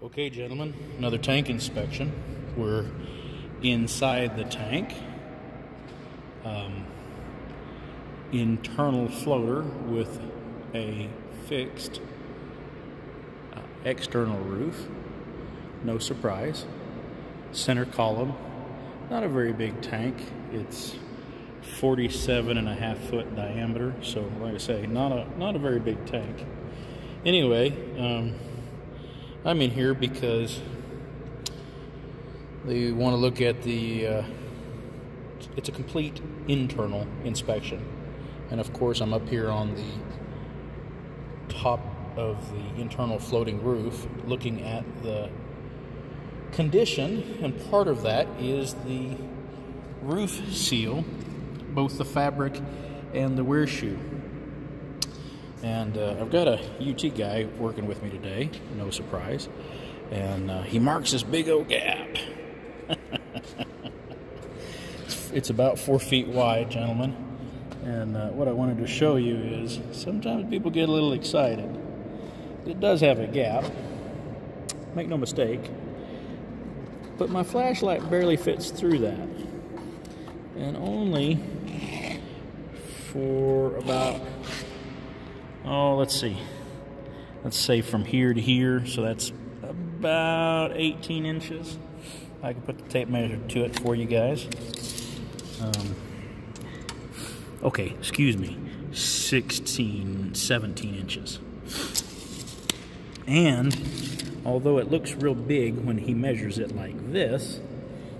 Okay, gentlemen, another tank inspection. We're inside the tank. Um, internal floater with a fixed uh, external roof. No surprise. Center column. Not a very big tank. It's 47 and a half foot diameter. So, like I say, not a not a very big tank. Anyway. Um, I'm in here because they want to look at the, uh, it's a complete internal inspection. And of course, I'm up here on the top of the internal floating roof looking at the condition, and part of that is the roof seal, both the fabric and the wear shoe. And uh, I've got a UT guy working with me today, no surprise. And uh, he marks this big old gap. it's about four feet wide, gentlemen. And uh, what I wanted to show you is sometimes people get a little excited. It does have a gap, make no mistake. But my flashlight barely fits through that. And only for about oh, let's see. Let's say from here to here, so that's about 18 inches. I can put the tape measure to it for you guys. Um, okay, excuse me, 16, 17 inches. And although it looks real big when he measures it like this,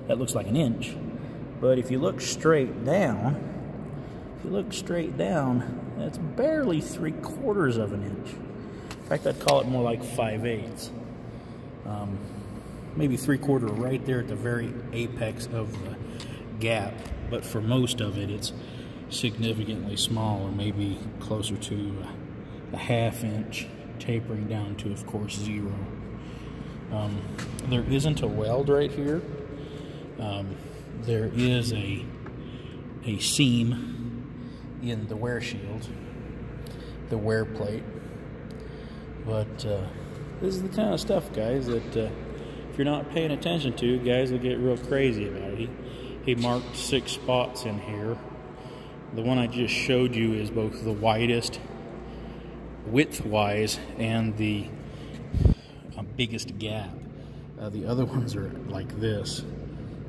that looks like an inch. But if you look straight down, if you look straight down, that's barely three quarters of an inch. In fact, I'd call it more like five eighths. Um, maybe three quarter right there at the very apex of the gap. But for most of it, it's significantly smaller, maybe closer to a half inch, tapering down to, of course, zero. Um, there isn't a weld right here. Um, there is a a seam in the wear shield, the wear plate. But uh, this is the kind of stuff, guys, that uh, if you're not paying attention to, guys will get real crazy about it. He, he marked six spots in here. The one I just showed you is both the widest width-wise and the uh, biggest gap. Uh, the other ones are like this.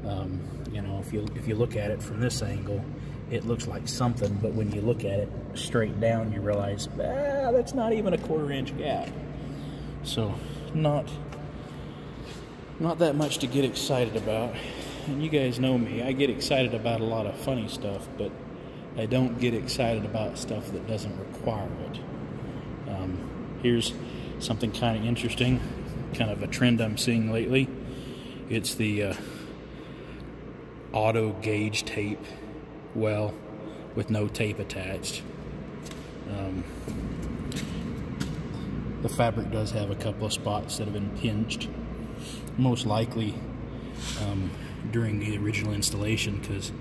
Um, you know, if you if you look at it from this angle, it looks like something, but when you look at it straight down, you realize, ah, that's not even a quarter inch gap. So, not, not that much to get excited about. And you guys know me, I get excited about a lot of funny stuff, but I don't get excited about stuff that doesn't require it. Um, here's something kind of interesting, kind of a trend I'm seeing lately. It's the uh, auto gauge tape well with no tape attached. Um, the fabric does have a couple of spots that have been pinched, most likely um, during the original installation because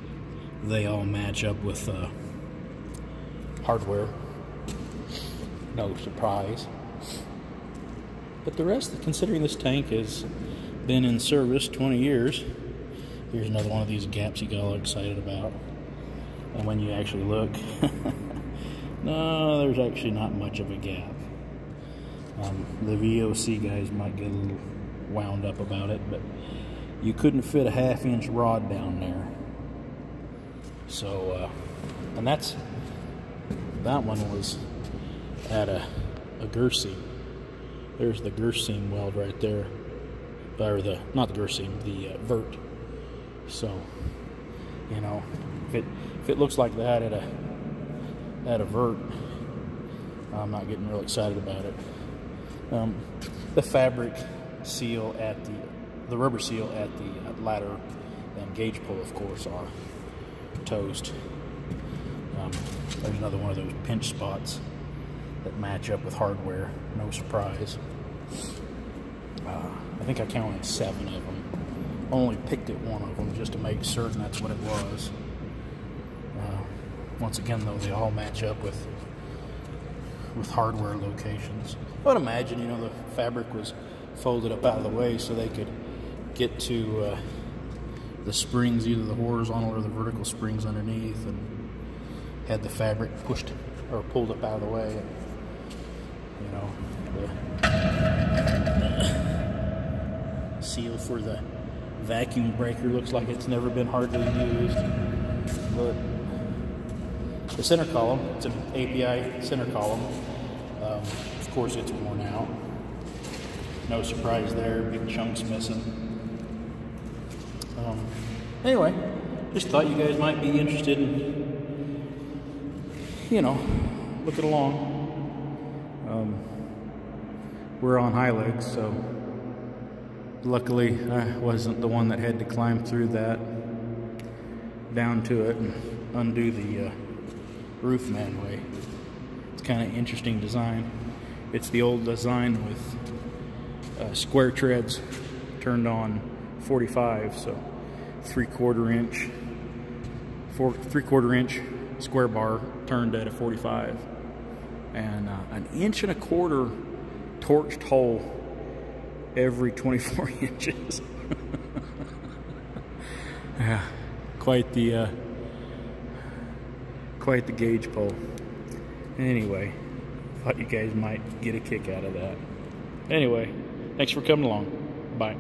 they all match up with uh, hardware. No surprise. But the rest, considering this tank has been in service 20 years, here's another one of these gaps you got all excited about. And when you actually look, no, there's actually not much of a gap. Um, the VOC guys might get a little wound up about it, but you couldn't fit a half inch rod down there. So, uh, and that's, that one was at a, a girth seam. There's the girth seam weld right there. Or the, not the girth seam, the uh, vert. So, you know, if it if it looks like that at a at a vert, I'm not getting real excited about it. Um, the fabric seal at the the rubber seal at the ladder and gauge pole, of course, are toast. Um, there's another one of those pinch spots that match up with hardware. No surprise. Uh, I think I counted seven of them only picked at one of them just to make certain that's what it was. Once again, though, they all match up with with hardware locations. I would imagine, you know, the fabric was folded up out of the way so they could get to uh, the springs, either the horizontal or the vertical springs underneath, and had the fabric pushed or pulled up out of the way. And, you know, the seal for the vacuum breaker looks like it's never been hardly used. But the center column, it's an API center column. Um, of course, it's worn out. No surprise there, big chunks missing. Um, anyway, just thought you guys might be interested in, you know, looking along. Um, we're on high legs, so luckily I wasn't the one that had to climb through that down to it and undo the uh, roof manway. It's kind of interesting design. It's the old design with uh, square treads turned on 45, so three quarter inch, four three quarter inch square bar turned at a 45, and uh, an inch and a quarter torched hole every 24 inches. yeah, quite the uh, quite the gauge pole. Anyway, thought you guys might get a kick out of that. Anyway, thanks for coming along. Bye.